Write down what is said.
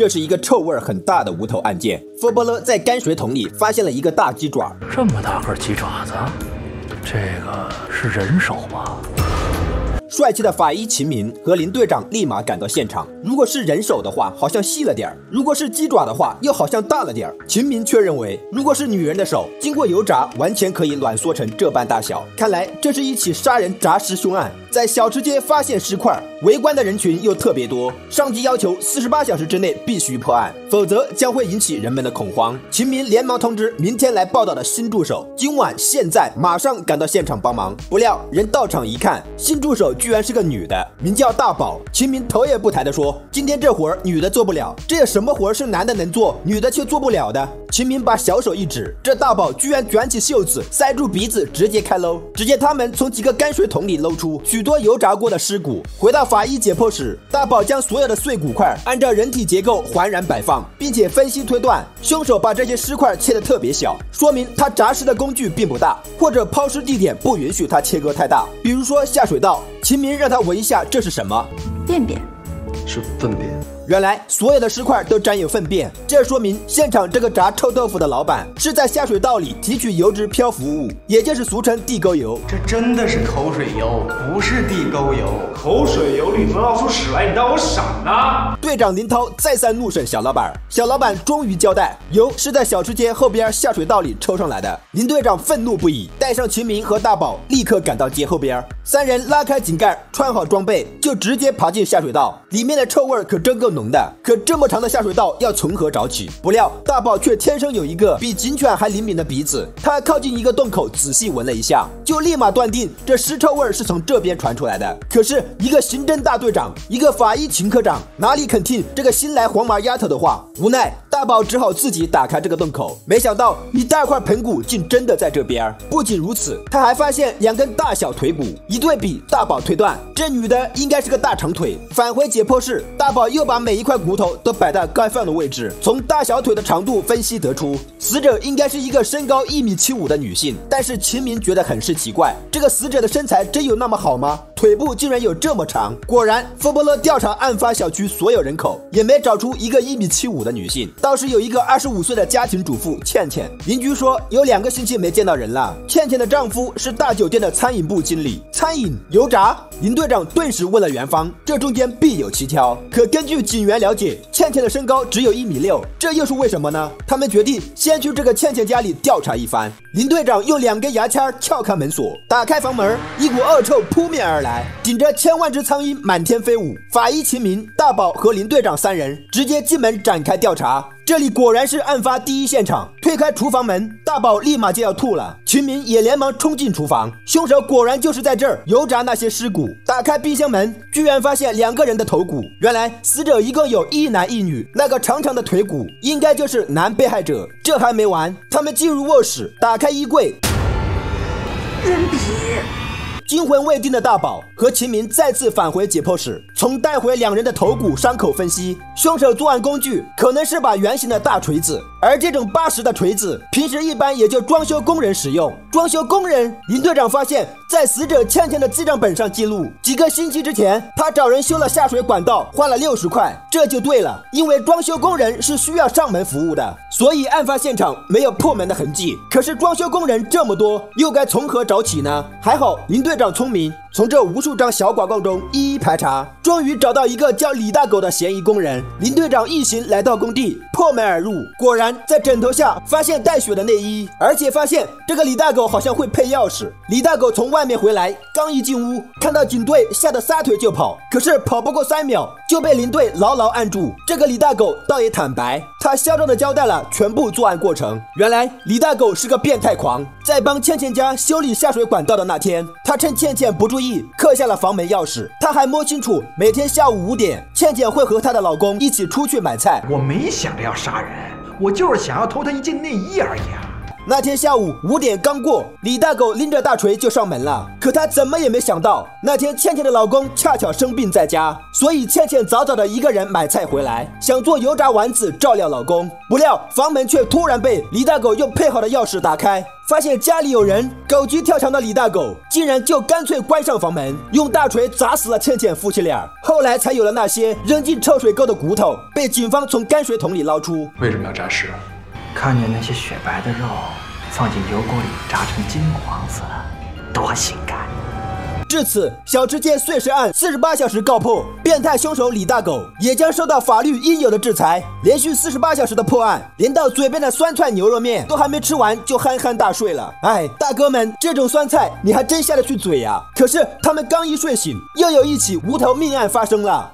这是一个臭味很大的无头案件。佛伯勒在泔水桶里发现了一个大鸡爪，这么大个鸡爪子，这个是人手吗？帅气的法医秦明和林队长立马赶到现场。如果是人手的话，好像细了点儿；如果是鸡爪的话，又好像大了点儿。秦明却认为，如果是女人的手，经过油炸，完全可以挛缩成这般大小。看来这是一起杀人诈尸凶案。在小吃街发现尸块，围观的人群又特别多。上级要求四十八小时之内必须破案，否则将会引起人们的恐慌。秦明连忙通知明天来报道的新助手，今晚现在马上赶到现场帮忙。不料人到场一看，新助手居然是个女的，名叫大宝。秦明头也不抬地说：“今天这活儿女的做不了，这什么活儿是男的能做，女的却做不了的？”秦明把小手一指，这大宝居然卷起袖子，塞住鼻子，直接开搂。只见他们从几个泔水桶里搂出许多油炸过的尸骨。回到法医解剖室，大宝将所有的碎骨块按照人体结构环然摆放，并且分析推断，凶手把这些尸块切得特别小，说明他炸尸的工具并不大，或者抛尸地点不允许他切割太大，比如说下水道。秦明让他闻一下，这是什么？便便。是粪便。原来所有的尸块都沾有粪便，这说明现场这个炸臭豆腐的老板是在下水道里提取油脂漂浮物，也就是俗称地沟油。这真的是口水油，不是地沟油。口水油里能捞出屎来，你当我傻呢？队长林涛再三怒审小老板，小老板终于交代，油是在小吃街后边下水道里抽上来的。林队长愤怒不已，带上秦明和大宝，立刻赶到街后边。三人拉开井盖，穿好装备，就直接爬进下水道。里面的臭味可真够浓。的，可这么长的下水道要从何找起？不料大宝却天生有一个比警犬还灵敏的鼻子，他靠近一个洞口仔细闻了一下，就立马断定这尸臭味是从这边传出来的。可是，一个刑侦大队长，一个法医秦科长，哪里肯听这个新来黄毛丫头的话？无奈。大宝只好自己打开这个洞口，没想到一大块盆骨竟真的在这边。不仅如此，他还发现两根大小腿骨。一对比，大宝推断这女的应该是个大长腿。返回解剖室，大宝又把每一块骨头都摆在该放的位置，从大小腿的长度分析得出，死者应该是一个身高一米七五的女性。但是秦明觉得很是奇怪，这个死者的身材真有那么好吗？腿部竟然有这么长。果然，福伯勒调查案发小区所有人口，也没找出一个一米七五的女性。倒是有一个二十五岁的家庭主妇倩倩，邻居说有两个星期没见到人了。倩倩的丈夫是大酒店的餐饮部经理，餐饮油炸。林队长顿时问了元芳，这中间必有蹊跷。可根据警员了解，倩倩的身高只有一米六，这又是为什么呢？他们决定先去这个倩倩家里调查一番。林队长用两根牙签撬开门锁，打开房门，一股恶臭扑面而来，顶着千万只苍蝇满天飞舞。法医秦明、大宝和林队长三人直接进门展开调查。这里果然是案发第一现场。推开厨房门，大宝立马就要吐了。秦明也连忙冲进厨房，凶手果然就是在这儿油炸那些尸骨。打开冰箱门，居然发现两个人的头骨。原来死者一共有一男一女，那个长长的腿骨应该就是男被害者。这还没完，他们进入卧室，打开衣柜，人皮。惊魂未定的大宝和秦明再次返回解剖室，从带回两人的头骨伤口分析，凶手作案工具可能是把圆形的大锤子，而这种八十的锤子，平时一般也就装修工人使用。装修工人林队长发现，在死者倩倩的记账本上记录，几个星期之前，他找人修了下水管道，花了六十块，这就对了。因为装修工人是需要上门服务的，所以案发现场没有破门的痕迹。可是装修工人这么多，又该从何找起呢？还好林队。长聪明，从这无数张小广告中一一排查，终于找到一个叫李大狗的嫌疑工人。林队长一行来到工地，破门而入，果然在枕头下发现带血的内衣，而且发现这个李大狗好像会配钥匙。李大狗从外面回来，刚一进屋，看到警队，吓得撒腿就跑，可是跑不过三秒就被林队牢牢按住。这个李大狗倒也坦白，他嚣张的交代了全部作案过程。原来李大狗是个变态狂，在帮倩倩家修理下水管道的那天，他趁倩倩不注意，刻下了房门钥匙。他还摸清楚，每天下午五点，倩倩会和她的老公一起出去买菜。我没想着要杀人，我就是想要偷她一件内衣而已啊。那天下午五点刚过，李大狗拎着大锤就上门了。可他怎么也没想到，那天倩倩的老公恰巧生病在家，所以倩倩早早的一个人买菜回来，想做油炸丸子照料老公。不料房门却突然被李大狗用配好的钥匙打开，发现家里有人，狗急跳墙的李大狗竟然就干脆关上房门，用大锤砸死了倩倩夫妻俩。后来才有了那些扔进臭水沟的骨头，被警方从泔水桶里捞出。为什么要诈尸？看见那些雪白的肉放进油锅里炸成金黄色，多性感！至此，小吃街碎尸案四十八小时告破，变态凶手李大狗也将受到法律应有的制裁。连续四十八小时的破案，连到嘴边的酸菜牛肉面都还没吃完就酣酣大睡了。哎，大哥们，这种酸菜你还真下得去嘴呀？可是他们刚一睡醒，又有一起无头命案发生了。